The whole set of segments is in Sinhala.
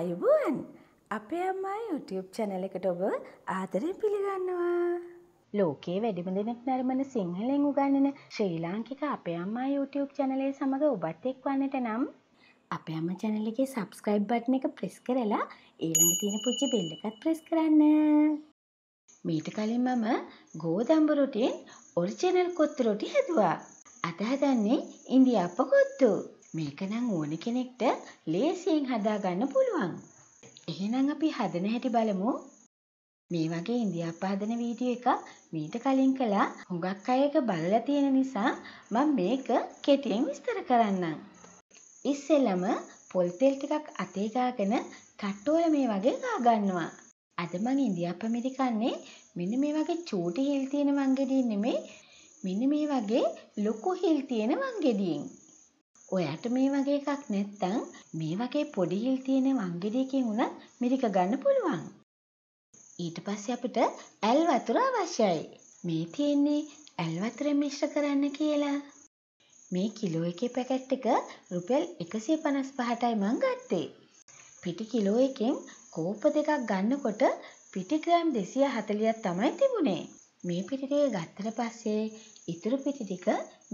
ආයුබෝවන් අපේ අම්මා YouTube චැනල එකට ඔබ ආදරෙන් පිළිගන්නවා. ලෝකයේ වැඩිම දෙනෙක් නරමන සිංහලෙන් උගන්නන ශ්‍රී ලාංකික අපේ අම්මා YouTube චැනලේ සමඟ ඔබත් එක් වන්නට නම් අපේ අම්ම චැනලගේ සබස්ක්‍රයිබ් බට්න එක ප්‍රෙස් කරලා ඊළඟ තියෙන පුච්චි බෙල්ල එකත් ප්‍රෙස් කරන්න. මීට කලින් මම ගෝදම්බරොටියෙන් ඔරිජනල් කොත්තු රොටි හැදවා. අද හදන්නේ ඉන්දියාප්ප කොත්තු. මේක නම් ඕන කෙනෙක්ට ලේසියෙන් හදාගන්න පුළුවන්. එහෙනම් අපි හදන හැටි බලමු. මේ වගේ ඉන්දියාප්ප හදන වීඩියෝ එකක් මීට කලින් කළා හුඟක් අය එක බලලා තියෙන නිසා මම මේක කෙටියෙන් විස්තර කරන්නම්. ඉස්සෙල්ලම පොල් තෙල් ටිකක් අතේ ගාගෙන තට්ටුවල මේ වගේ ගා ගන්නවා. අද මං ඉන්දියාප්ප මිරිකන්නේ මෙන්න මේ වගේ චූටි හිල් තියෙන වංගෙඩියෙන් නෙමෙයි මෙන්න මේ වගේ ලොකු හිල් තියෙන වංගෙඩියෙන්. ඔයාට මේ වගේ එකක් නැත්තං මේ වගේ පොඩි හිල් තියෙන වංගෙඩියකින් වුණත් මිරික ගන්න පුළුවන්. ඊට පස්සේ අපිට ඇල් වතුර අවශ්‍යයි. මේ තියෙන්නේ ඇල් වතුර මිශ්‍ර කරන්න කියලා. මේ කිලෝ එකේ පැකට් එක රුපියල් 155ටයි මං ගත්තේ. පිටි කිලෝ එකෙන් කෝප දෙකක් ගන්නකොට පිටි ග්‍රෑම් 240ක් තමයි තිබුණේ. මේ පිටි ටික ගත්තට පස්සේ ඉතුරු පිටි ටික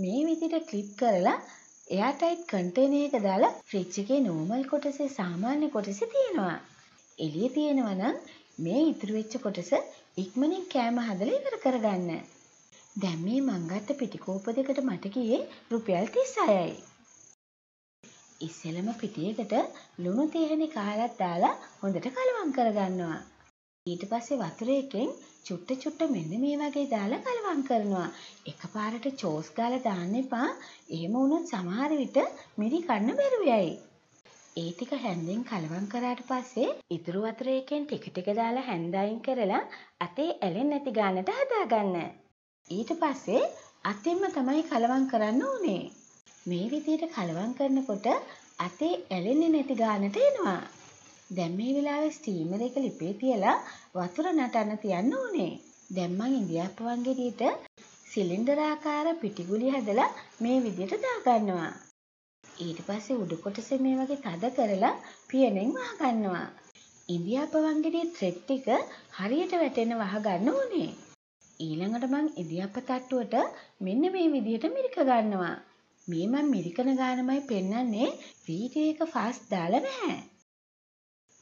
මේ විදිහට ක්ලිප් කරලා එයාටයිට් කන්ටේනර් එක දාලා ෆ්‍රිජ් එකේ නෝමල් කොටසේ සාමාන්‍ය කොටසේ තියෙනවා. එළියේ තියෙනවා නම් මේ ඉතුරු වෙච්ච කොටස ඉක්මනින් කෑම හදලා ඉවර කරගන්න. දැන් මේ මං ගත්ත පිටිකෝප දෙකට මට ගියේ රුපියල් 36යි. ඉස්සෙල්ලම පිටියකට ලුණු තේහනේ කාලක් දාලා හොඳට කලවම් කරගන්නවා. ඊට පස්සේ වතුර එකෙන් චුට්ට චුට්ට මෙන්න මේ වගේ දාලා කලවම් කරනවා. එකපාරට චෝස් ගාලා දාන්න එපා. එහෙම වුණොත් සමහර විට මිරි කන්න බැරුව යයි. ඒ ටික හැන්දෙන් කලවම් කරාට පස්සේ ඉතුරු වතුර එකෙන් ටික ටික දාලා හැන්ද අයින් කරලා අතේ ඇලෙන්නේ නැති ගානට හදාගන්න. ඊට පස්සේ අතින්ම තමයි කලවම් කරන්න ඕනේ. මේ විදිහට කලවම් කරනකොට අතේ ඇලෙන්නේ නැති ගානට එනවා. දැන් මේ වෙලාවේ ස්ටීමර් එක ලිපේ තියලා වතුර නටන්න තියන්න ඕනේ. දැන් මං ඉන්දියාප්ප වංගෙඩියට සිලින්ඩර් ආකාර පිටිගුලි හදලා මේ විදිහට දාගන්නවා. ඊට පස්සේ උඩු කොටස මේ වගේ තද කරලා පියනෙන් වහගන්නවා. ඉන්දියාප්ප වංගෙඩියේ ත්‍රෙඩ් ටික හරියට වැටෙන්න වහගන්න ඕනේ. ඊළඟට මං ඉදියප්ප තට්ටුවට මෙන්න මේ විදිහට මිරික ගන්නවා. මේ මං මිරිකන ගානමයි පෙන්වන්නේ වීඩියෝ එක ෆාස්ට් දාලා නැහැ.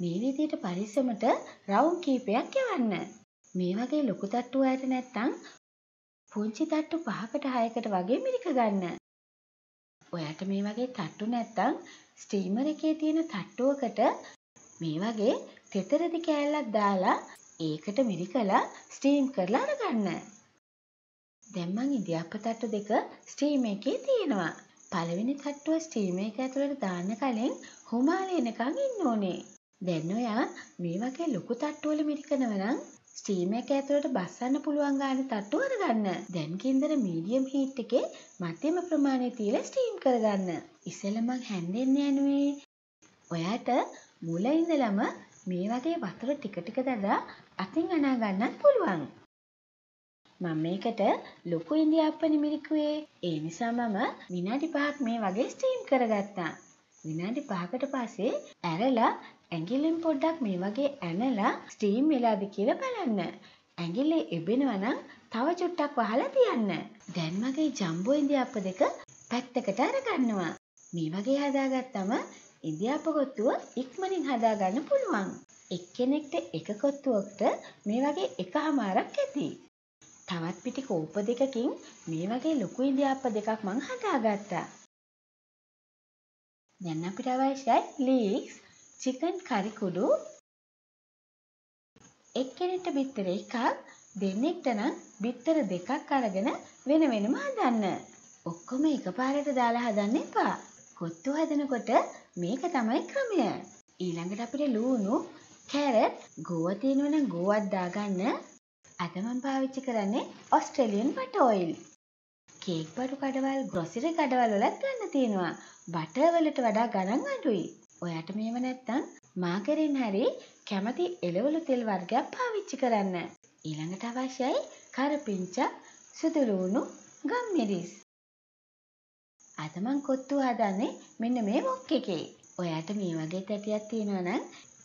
මේ විදිහට පරිස්සමට රවුම් කීපයක් යවන්න. මේ වගේ ලොකු තට්ටු අයට නැත්තම් පුංචි තට්ටු පහකට හයකට වගේ මිරික ගන්න. ඔයාට මේ වගේ තට්ටු නැත්තම් ස්ටීමර් එකේ තියෙන තට්ටුවකට මේ වගේ තෙතරදි කෑල්ලක් දාලා ඒකට මිරිකලා ස්ටීම් කරලා අරගන්න. දැන් මං ඉදියප්ප තට්ටු දෙක ස්ටීම් එකේ තියෙනවා. පළවෙනි තට්ටුව ස්ටීම් එක ඇතුළට දාන්න කලින් හුමාලේ එනකන් ඉන්න ඕනේ. දැන් ඔයා මේ වගේ ලොකු තට්ටුවල මිරිකනවා නම් ස්ටීම් එක ඇතුළට බස්සන්න පුළුවන් ගානේ තට්ටු අරගන්න. දැන් කින්දර මීඩියම් හීට් එකේ මධ්‍යම ප්‍රමාණය තියලා ස්ටීම් කරගන්න. ඉස්සෙල්ලා මං හැන්දෙන්න යනුවේ. ඔයාට මුල ඉඳලම මේ වගේ වතුර ටික ටික දදා අතින් අනා ගන්නත් පුළුවන්. මම මේකට ලොකු ඉන්දියාප්පනි මිරිකුවේ. ඒ නිසා මම විනාඩි 5ක් මේ වගේ ස්ටීම් කරගත්තා. විනාඩි 5කට පස්සේ ඇරලා ඇඟිල්ලෙන් පොඩ්ඩක් මේ වගේ ඇනලා ස්ටීම් වෙලාද කියලා බලන්න. ඇඟිල්ලේ එබෙනවා නම් තව චුට්ටක් වහලා තියන්න. දැන් මගේ ජම්බෝ ඉන්දියාප්ප දෙක පැත්තකට අරගන්නවා. මේ වගේ හදාගත්තම ඉන්දියාප්ප කොත්තුව ඉක්මනින් හදාගන්න පුළුවන්. එක්කෙනෙක්ට එක කොත්තුවකට මේ වගේ එකහමාරක් ඇති. තවත් පිටි කෝප දෙකකින් මේ වගේ ලොකු ඉන්දියාප්ප දෙකක් මං හදාගත්තා. දැන් අපිට අවශ්‍යයි ලීක්ස්, චිකන් කරි කුඩු, එක්කෙනෙක්ට බිත්තර එකක්, දෙන්නෙක්ට නම් බිත්තර දෙකක් අරගෙන වෙන වෙනම හදන්න. ඔක්කොම එකපාරට දාලා හදන්න එපා. කොත්තු හදනකොට මේක තමයි ක්‍රමය. ඊළඟට අපිට ලූණු, කැරට්, ගෝව තියෙනවා නම් ගෝවක් දාගන්න. අද මම පාවිච්චි කරන්නේ ඔස්ට්‍රේලියන් බටර් ඔයිල්. කේක් බඩු කඩවල්, ග්‍රොසරි කඩවල් වලත් ගන්න තියෙනවා. බටර් වලට වඩා ගණන් අඩුයි. ඔයාට මේව නැත්තම් මාගරින් හරි කැමති එළවලු තෙල් වර්ගයක් පාවිච්චි කරන්න. ඊළඟට අවශ්‍යයි කරපිංචා, සුදු ලූණු, ගම්මිරිස්. අද මං කොත්තු හදන්නේ මෙන්න මේ මොක් එකේ. ඔයාට මේ වගේ තැටියක් තියෙනවා නම්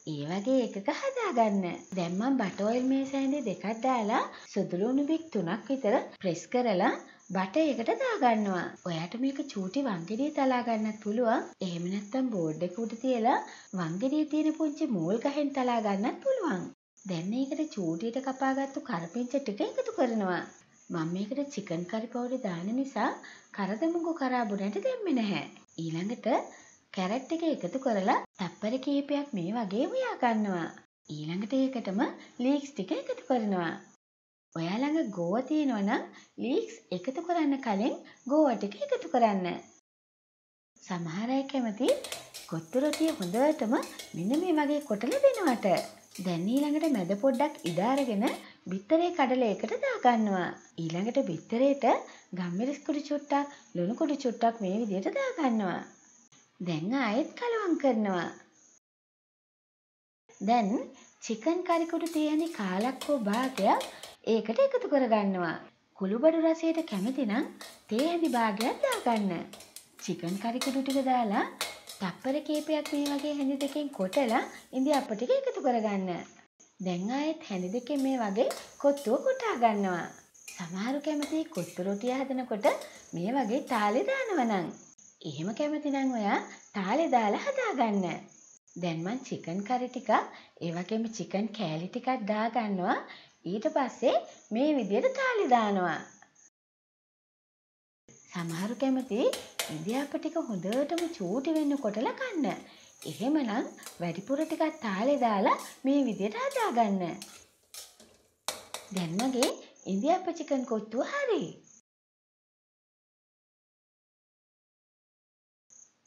ඒ වගේ එකක හදාගන්න. දැන් මම බටර් ඔයිල් මේස ඇඳේ දෙකක් දාලා සුදුලුණු බික් තුනක් විතර ප්‍රෙස් කරලා බට එකට දාගන්නවා. ඔයාට මේක චූටි වංගෙඩිය තලා ගන්නත් පුළුවන්. එහෙම නැත්නම් බෝඩ් එක උඩ තියලා වංගෙඩිය තියෙන පුංචි මූල් ගහෙන් තලා ගන්නත් පුළුවන්. දැන් මේකට චූටියට කපාගත්තු කරපිංච ටික එකතු කරනවා. මම මේකට චිකන් කරි පවුඩර් දාන නිසා කරදමුගු කරාබුනට දෙන්නේ නැහැ. ඊළඟට කැරට් එක එකතු කරලා තප්පර කීපයක් මේ වගේ උයා ගන්නවා. ඊළඟට ඒකටම ලීක්ස් ටික එකතු කරනවා. ඔයා ළඟ ගෝව තියෙනවා නම් ලීක්ස් එකතු කරන්න කලින් ගෝව ටික එකතු කරන්න. සමහර අය කැමති කොත්තු රොටිය හොඳටම මෙන්න මේ වගේ කොටලා දෙනවට. දැන් ඊළඟට මැද පොඩ්ඩක් ඉඩ අරගෙන බිත්තරේ කඩලා එකට දාගන්නවා. ඊළඟට බිත්තරේට ගම්මිරිස් කුඩු චුට්ටක්, ලුණු කුඩු චුට්ටක් මේ විදිහට දාගන්නවා. දැන් ආයෙත් කලවම් කරනවා. දැන් චිකන් කරිකුඩු තියෙන කාලක් හෝ භාගයක් ඒකට එකතු කරගන්නවා. කුළුබඩු රසයට කැමති නම් තේ ඇඳි භාගයක් දාගන්න. චිකන් කරිකුඩු ටික දාලා තප්පර කීපයක් මේ වගේ හැඳි දෙකෙන් කොටලා ඉඳි අප ටික එකතු කරගන්න. දැන් ආයෙත් හැඳි දෙකෙන් මේ වගේ කොත්තුව කොටා ගන්නවා. සමහරු කැමති කොත්තු රොටිය හදනකොට මේ වගේ තාලේ දානවා නම් එහෙම කැමති නම් ඔයා තාලේ දාලා හදාගන්න. දැන් මං චිකන් කරි ටිකක් ඒ වගේම චිකන් කෑලි ටිකක් දාගන්නවා. ඊට පස්සේ මේ විදිහට තාලේ දානවා. සමහරු කැමති ඉන්දියාප ටික හොඳටම චූටි වෙන්න කොටලා කන්න. එහෙමනම් වැඩිපුර ටිකක් තාලේ දාලා මේ විදිහට හදාගන්න. දැන් මගේ ඉන්දියාප චිකන් කොත්තුව හරි.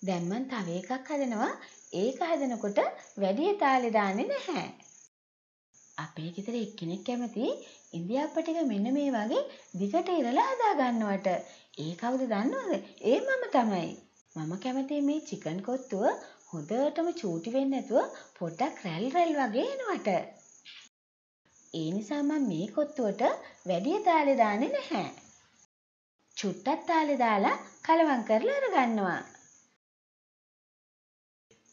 දැන් මං තව එකක් හදනවා. ඒක හදනකොට වැඩි තාලේ දාන්නේ නැහැ. අපේ ගෙදර එක්කෙනෙක් කැමති ඉන්දියාප්ප ටික මෙන්න මේ වගේ දිගට ඉරලා හදා ගන්නවට. ඒ කවුද දන්නවද? ඒ මම තමයි. මම කැමති මේ චිකන් කොත්තුව හොඳටම චූටි වෙන්නේ නැතුව පොඩ්ඩක් රැල් රැල් වගේ එනවට. ඒ නිසා මම මේ කොත්තුවට වැඩි තාලේ දාන්නේ නැහැ. චුට්ටක් තාලේ දාලා කලවම් කරලා අරගන්නවා.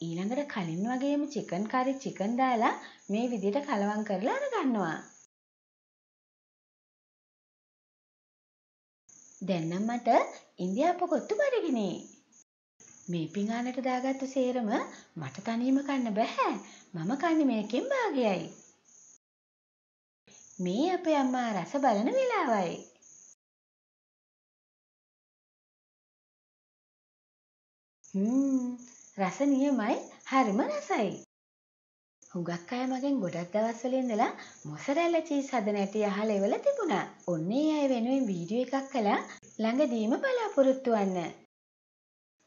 ඊළඟට කලින් වගේම චිකන් කරි චිකන් දාලා මේ විදිහට කලවම් කරලා අරගන්නවා. දැන් නම් මට ඉන්දියාප්ප කොත්තු බඩගිනේ. මේ පිඟානට දාගත්තු සේරම මට තනියම කන්න බෑ. මම කන්නේ මේකෙන් භාගයයි. මේ අපේ අම්මා රස බලන වෙලාවයි. හ්ම් රස නියමයි හරිම රසයි. හුඟක් අය මගෙන් ගොඩක් දවස්වල ඉඳලා මොසරැල්ලා චීස් හදන ඇටි අහලා ඉවලා තිබුණා. ඔන්න ඒ අය වෙනුවෙන් වීඩියෝ එකක් කළා ළඟදීම බලාපොරොත්තු වෙන්න.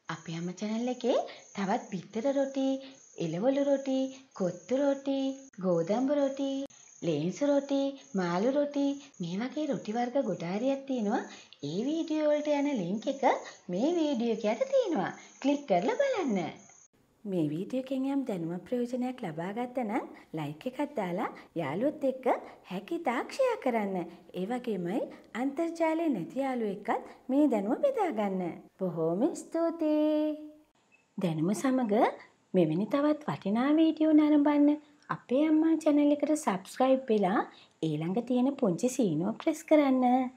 අපේ අම්ම channel එකේ තවත් බිත්තර රොටි, එළවලු රොටි, කොත්තු රොටි, ගෝදම්බ රොටි, ලේන්සු රොටි, මාළු රොටි මේ වගේ රොටි වර්ග ගොඩාරියක් තියෙනවා. ඒ වීඩියෝ වලට යන ලින්ක් එක මේ වීඩියෝ එකට තියෙනවා. ක්ලික් කරලා බලන්න. මේ වීඩියෝ එකෙන් යම් දැනුම ප්‍රයෝජනයක් ලබා ගත්තා නම් ලයික් එකක් දාලා යාළුවොත් එක්ක හැකි තාක් ෂෙයා කරන්න. ඒ වගේමයි අන්තර්ජාලයේ නැති යාළුවෙක් එක්කත් මේ දැනුම බෙදා ගන්න. බොහොම ස්තුතියි. දැනුම සමග මෙවැනි තවත් වටිනා වීඩියෝ නරඹන්න අපේ අම්මා channel එකට subscribe වෙලා ඊළඟ තියෙන පුංචි සීනුව press කරන්න.